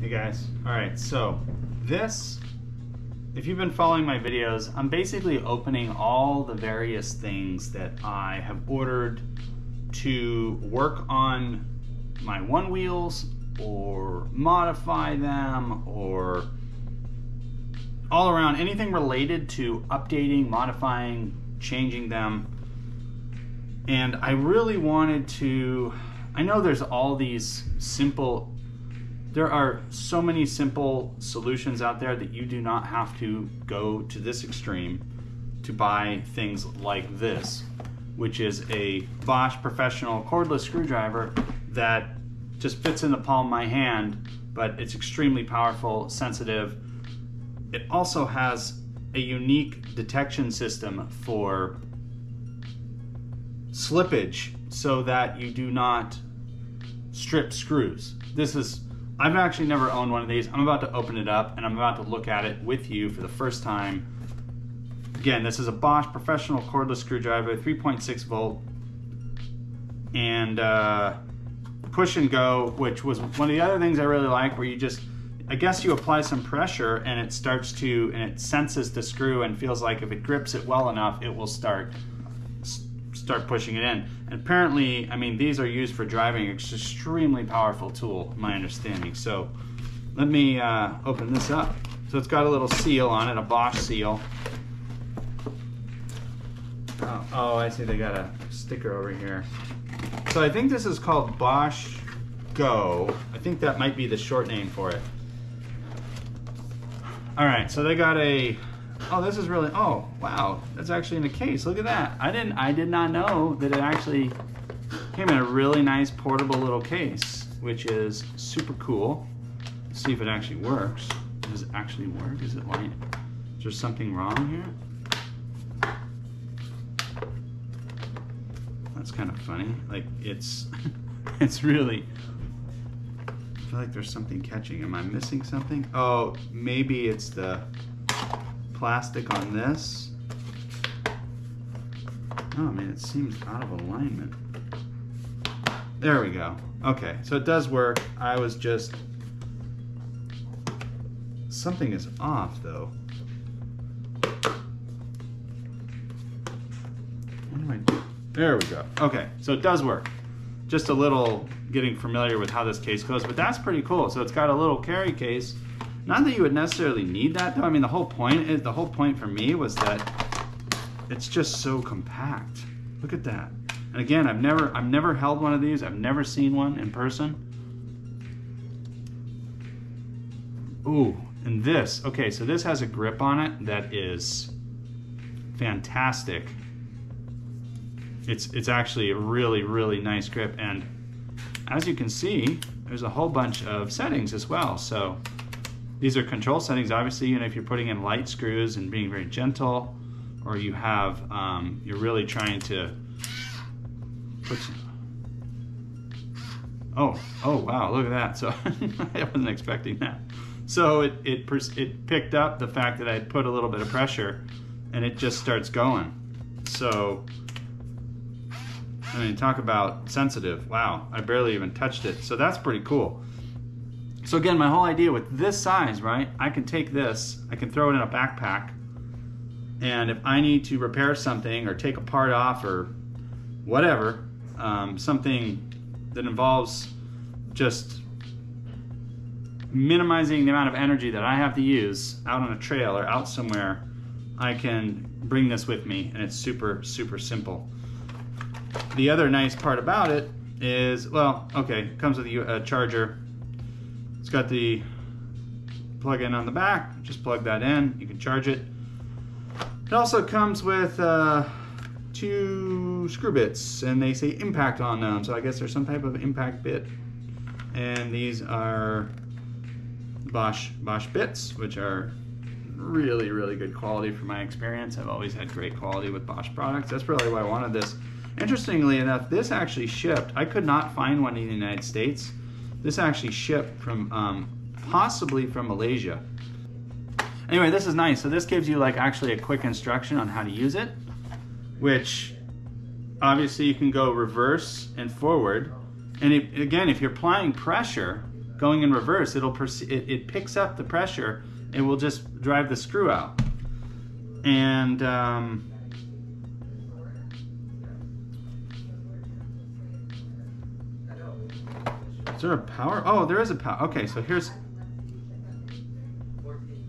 Hey guys. All right, so this, if you've been following my videos, I'm basically opening all the various things that I have ordered to work on my Onewheels or modify them or all around anything related to updating, modifying, changing them. And I really wanted to, I know there's all these simple there are so many simple solutions out there that you do not have to go to this extreme to buy things like this, which is a Bosch professional cordless screwdriver that just fits in the palm of my hand, but it's extremely powerful, sensitive. It also has a unique detection system for slippage so that you do not strip screws. This is I've actually never owned one of these. I'm about to open it up and I'm about to look at it with you for the first time. Again, this is a Bosch professional cordless screwdriver, 3.6 volt, and uh, push and go, which was one of the other things I really like, where you just, I guess you apply some pressure and it starts to, and it senses the screw and feels like if it grips it well enough, it will start start pushing it in. And apparently, I mean, these are used for driving. It's an extremely powerful tool, my understanding. So let me uh, open this up. So it's got a little seal on it, a Bosch seal. Oh, oh, I see they got a sticker over here. So I think this is called Bosch Go. I think that might be the short name for it. All right, so they got a Oh, this is really, oh, wow. That's actually in a case. Look at that. I didn't, I did not know that it actually came in a really nice portable little case, which is super cool. Let's see if it actually works. Does it actually work? Is it light? Is there something wrong here? That's kind of funny. Like it's, it's really, I feel like there's something catching. Am I missing something? Oh, maybe it's the, plastic on this. Oh man, it seems out of alignment. There we go. Okay, so it does work. I was just, something is off though. I? There we go. Okay, so it does work. Just a little getting familiar with how this case goes, but that's pretty cool. So it's got a little carry case not that you would necessarily need that though. I mean, the whole point is the whole point for me was that it's just so compact. Look at that. And again, I've never I've never held one of these. I've never seen one in person. Ooh, and this. Okay, so this has a grip on it that is fantastic. It's it's actually a really really nice grip and as you can see, there's a whole bunch of settings as well. So these are control settings. Obviously, you know, if you're putting in light screws and being very gentle, or you have, um, you're really trying to put oh, oh, wow, look at that. So I wasn't expecting that. So it, it, it picked up the fact that I put a little bit of pressure and it just starts going. So, I mean, talk about sensitive. Wow, I barely even touched it. So that's pretty cool. So again, my whole idea with this size, right, I can take this, I can throw it in a backpack, and if I need to repair something or take a part off or whatever, um, something that involves just minimizing the amount of energy that I have to use out on a trail or out somewhere, I can bring this with me and it's super, super simple. The other nice part about it is, well, okay, comes with a charger, it's got the plug-in on the back. Just plug that in. You can charge it. It also comes with uh, two screw bits, and they say impact on them. So I guess there's some type of impact bit. And these are Bosch Bosch bits, which are really, really good quality from my experience. I've always had great quality with Bosch products. That's really why I wanted this. Interestingly enough, this actually shipped. I could not find one in the United States. This actually shipped from um, possibly from Malaysia. Anyway, this is nice. So this gives you like actually a quick instruction on how to use it, which obviously you can go reverse and forward. And if, again, if you're applying pressure, going in reverse, it'll it, it picks up the pressure. It will just drive the screw out. And um, is there a power? Oh, there is a power. Okay, so here's.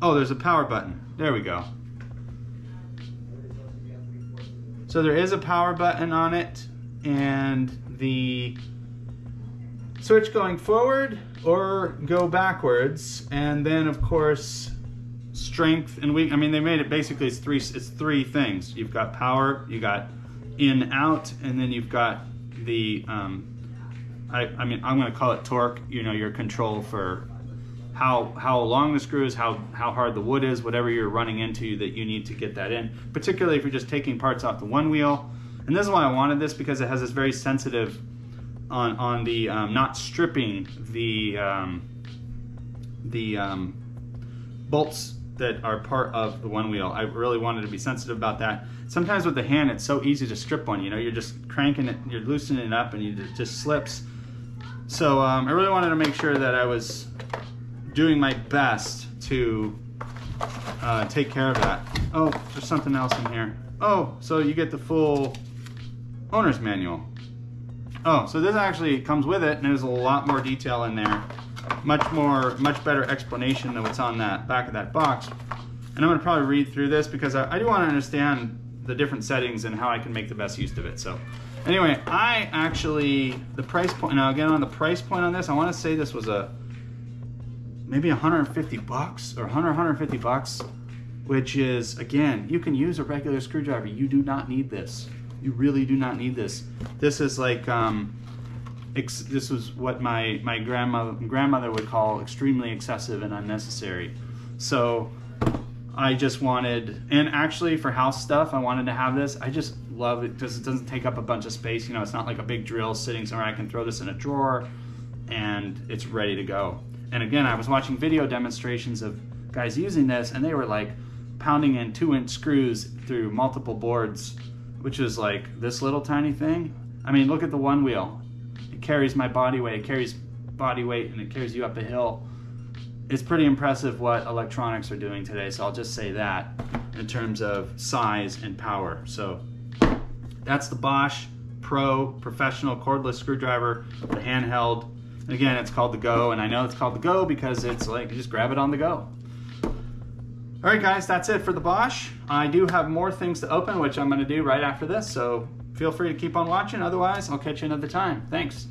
Oh, there's a power button. There we go. So there is a power button on it, and the switch going forward or go backwards, and then of course strength and weak. I mean, they made it basically it's three it's three things. You've got power, you got in out, and then you've got the um, I, I mean I'm going to call it torque. You know, your control for how how long the screw is, how how hard the wood is, whatever you're running into that you need to get that in. Particularly if you're just taking parts off the Onewheel. And this is why I wanted this because it has this very sensitive on on the um, not stripping the um, the um, bolts that are part of the Onewheel. I really wanted to be sensitive about that. Sometimes with the hand, it's so easy to strip one. You know, you're just cranking it, you're loosening it up, and it just slips. So um, I really wanted to make sure that I was doing my best to uh, take care of that. Oh, there's something else in here. Oh, so you get the full owner's manual. Oh, so this actually comes with it, and there's a lot more detail in there. Much more, much better explanation than what's on that back of that box. And I'm gonna probably read through this because I, I do wanna understand the different settings and how I can make the best use of it. So anyway, I actually, the price point, now again on the price point on this, I wanna say this was a, maybe 150 bucks or 100, 150 bucks, which is, again, you can use a regular screwdriver. You do not need this. You really do not need this. This is like, um, this was what my, my grandmother, grandmother would call extremely excessive and unnecessary. So I just wanted, and actually for house stuff, I wanted to have this. I just love it because it doesn't take up a bunch of space. You know, it's not like a big drill sitting somewhere. I can throw this in a drawer and it's ready to go. And again, I was watching video demonstrations of guys using this and they were like pounding in two inch screws through multiple boards which is like this little tiny thing. I mean, look at the Onewheel. It carries my body weight, it carries body weight, and it carries you up a hill. It's pretty impressive what electronics are doing today, so I'll just say that in terms of size and power. So that's the Bosch Pro Professional Cordless Screwdriver, the handheld. Again, it's called the Go, and I know it's called the Go because it's like you just grab it on the go. All right, guys, that's it for the Bosch. I do have more things to open, which I'm gonna do right after this, so feel free to keep on watching. Otherwise, I'll catch you another time. Thanks.